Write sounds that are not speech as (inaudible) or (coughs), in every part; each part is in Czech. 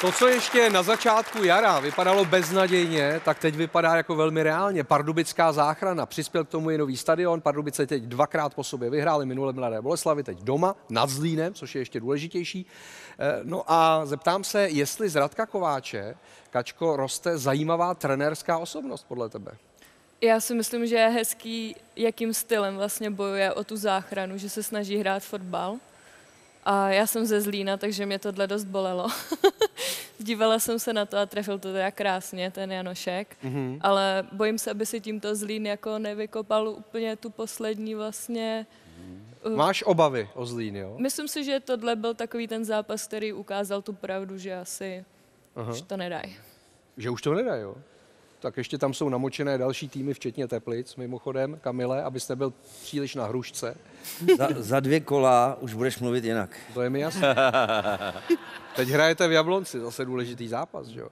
To, co ještě na začátku jara vypadalo beznadějně, tak teď vypadá jako velmi reálně. Pardubická záchrana. Přispěl k tomu i nový stadion. Pardubice teď dvakrát po sobě vyhráli minule Mladé Boleslavy, teď doma nad Zlínem, což je ještě důležitější. Eh, No a zeptám se, jestli z Radka Kováče, Kačko, roste zajímavá trenérská osobnost podle tebe. Já si myslím, že je hezký, jakým stylem vlastně bojuje o tu záchranu, že se snaží hrát fotbal. A já jsem ze Zlína, takže mě tohle dost bolelo. (laughs) Dívala jsem se na to a trefil to teda krásně, ten Janošek. Mm-hmm. Ale bojím se, aby si tímto Zlín jako nevykopal úplně tu poslední vlastně... uh, Máš obavy o Zlín, jo? Myslím si, že tohle byl takový ten zápas, který ukázal tu pravdu, že asi Aha. už to nedají. Že už to nedá, jo? Tak ještě tam jsou namočené další týmy, včetně Teplic, mimochodem, Kamile, abys nebyl příliš na hrušce. Za, za dvě kola už budeš mluvit jinak. To je mi jasné. Teď hrajete v Jablonci, zase důležitý zápas, že jo?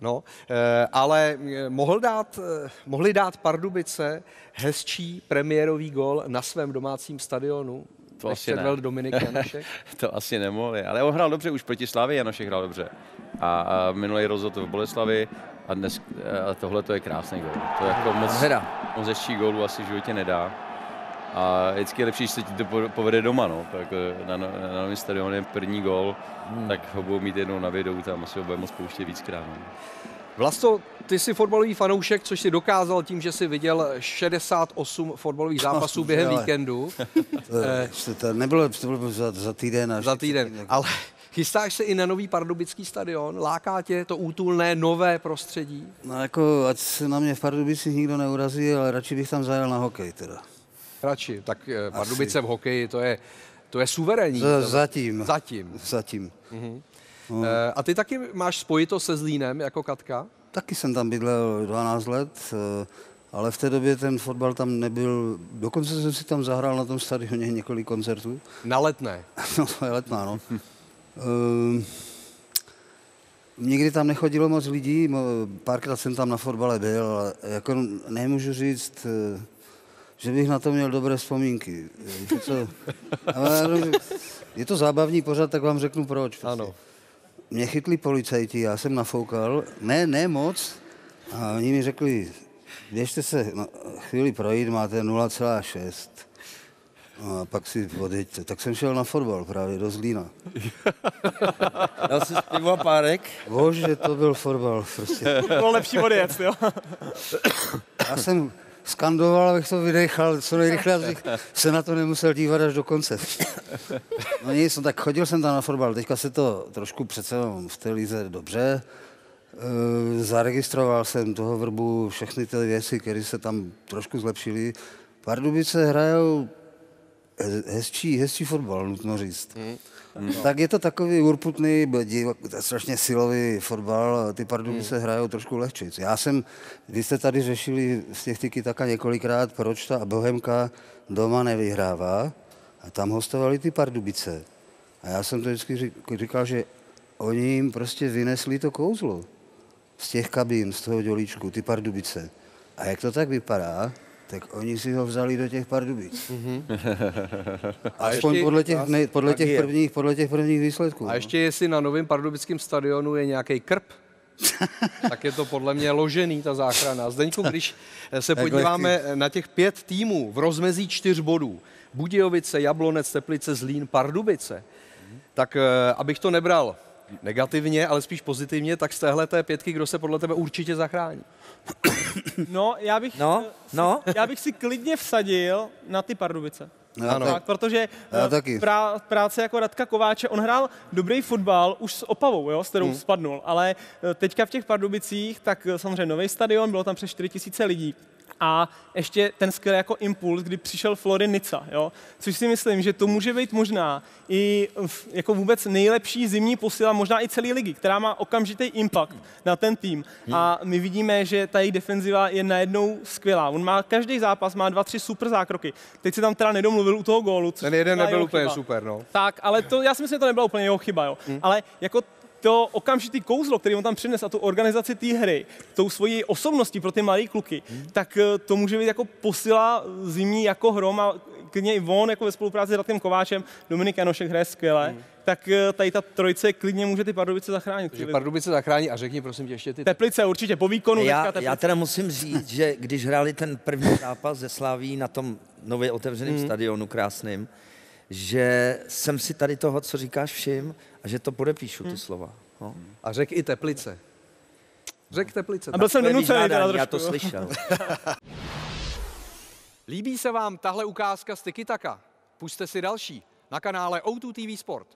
No, eh, ale eh, mohl dát, eh, mohli dát Pardubice hezčí premiérový gol na svém domácím stadionu? To než asi ne. Dominik (laughs) Janošek? To asi nemohli, ale on hrál dobře, už proti Slávě Janošek hrál dobře. A, a minulý rozhodl v Boleslavi a dnes a tohle to je krásný gol. To je jako moc, Hra. moc hezčí gólu asi v životě nedá. A vždycky je lepší, když se ti to po- povede doma, no. Tak jako na, na, na novém stadionu je první gól, hmm. tak ho budou mít jednou na videu, tam asi ho bude moc pouštět víckrát. No. Vlasto, ty jsi fotbalový fanoušek, což si dokázal tím, že jsi viděl 68 fotbalových zápasů (laughs) během ale- víkendu (laughs) To, to nebylo, to bylo za, za týden. Až za týden. Ale chystáš se i na nový pardubický stadion? Láká tě to útulné nové prostředí? No jako, ať se na mě v Pardubicích nikdo neurazí, ale radši bych tam zajel na hokej teda. Radši, tak eh, Pardubice v hokeji, to je, to je suverénní. Z, zatím. Zatím. Zatím. Eh, A ty taky máš spojito se Zlínem jako Katka? Taky jsem tam bydlel 12 let, eh, ale v té době ten fotbal tam nebyl. Dokonce jsem si tam zahrál na tom stadioně (laughs) několik koncertů. Na letné. (laughs) No, to je letná, no. Ehm, Nikdy tam nechodilo moc lidí, párkrát jsem tam na fotbale byl, ale jako nemůžu říct, eh, že bych na to měl dobré vzpomínky. Víte co? Ale je to zábavní pořád, tak vám řeknu proč. prostě. Ano. Mě chytli policajti, já jsem nafoukal, ne, ne moc, a oni mi řekli, běžte se na chvíli projít, máte 0,6. A pak si odjeďte. Tak jsem šel na fotbal právě do Zlína. (laughs) Dal jsi pivo a párek? Bože, to byl fotbal prostě. Bylo lepší odjet, jo. Já jsem skandoval, abych to vydechal co nejrychleji, abych se na to nemusel dívat až do konce. No nic, no tak chodil jsem tam na fotbal, teďka se to trošku přece jenom v té lize dobře. E, zaregistroval jsem toho vrbu, všechny ty věci, které se tam trošku zlepšily. Pardubice hrajou hezčí, hezčí fotbal, nutno říct. Tak je to takový urputný, b- div- strašně silový fotbal, ty Pardubice hrajou trošku lehčí. Já jsem, vy jste tady řešili z těch tyky taka několikrát, proč ta Bohemka doma nevyhrává a tam hostovali ty Pardubice. A já jsem to vždycky řík- říkal, že oni jim prostě vynesli to kouzlo z těch kabín, z toho dělíčku, ty Pardubice. A jak to tak vypadá, tak oni si ho vzali do těch Pardubic. (laughs) Aspoň ještě- podle těch, ne, podle, těch je. prvních, podle těch prvních výsledků. A no. ještě jestli na novém pardubickém stadionu je nějaký krp, (laughs) tak je to podle mě ložený, ta záchrana. Zdeňku, když (laughs) se podíváme na těch pět týmů v rozmezí čtyř bodů, Budějovice, Jablonec, Teplice, Zlín, Pardubice, tak eh, abych to nebral negativně, ale spíš pozitivně, tak z téhle té pětky, kdo se podle tebe určitě zachrání? (coughs) No, já bych, No, no. já bych si klidně vsadil na ty Pardubice. No, Ano. tak, Tak, protože Já eh, taky. Prá, práce jako Radka Kováče, on hrál dobrý fotbal už s Opavou, jo, s kterou Hmm. spadnul, ale eh, teďka v těch Pardubicích, tak eh, samozřejmě nový stadion, bylo tam přes 4 tisíce lidí. A ještě ten skvělý jako impuls, kdy přišel Florin Nica, jo? což si myslím, že to může být možná i jako vůbec nejlepší zimní posila, možná i celé ligy, která má okamžitý impact na ten tým. A my vidíme, že ta jejich defenziva je najednou skvělá. On má každý zápas, má dva, tři super zákroky. Teď se tam teda nedomluvil u toho gólu. Ten jeden nebyl úplně chyba. super, no. Tak, ale to, já si myslím, že to nebyla úplně jeho chyba, jo. Hm. Ale jako to okamžitý kouzlo, který on tam přines a tu organizaci té hry, tou svojí osobností pro ty malé kluky, hmm. tak eh, to může být jako posila zimní jako hrom a klidně i on jako ve spolupráci s Radkem Kováčem, Dominik Janošek hraje skvěle, hmm. tak eh, tady ta trojice klidně může ty Pardubice zachránit. Že Pardubice zachrání a řekni prosím tě ještě ty Teplice určitě, po výkonu Já, teďka já teda musím říct, že když hráli ten první zápas ze Slaví na tom nově otevřeném Hmm. mm. stadionu krásným, že jsem si tady toho, co říkáš, všim a že to podepíšu, Hmm. ty slova. No. a řek i Teplice. Řek Teplice. A byl jsem donucený teda vyžádání, já trošku. to slyšel. (laughs) Líbí se vám tahle ukázka z Tiki Taka? Puste si další na kanále O2 TV Sport.